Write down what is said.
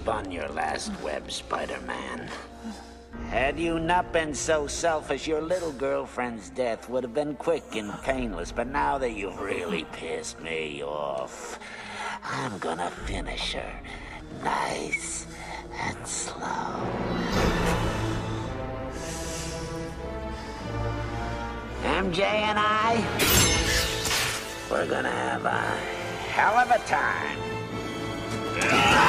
spun your last web, Spider-Man. Had you not been so selfish, your little girlfriend's death would have been quick and painless. But now that you've really pissed me off, I'm gonna finish her nice and slow. MJ and I, we're gonna have a hell of a time.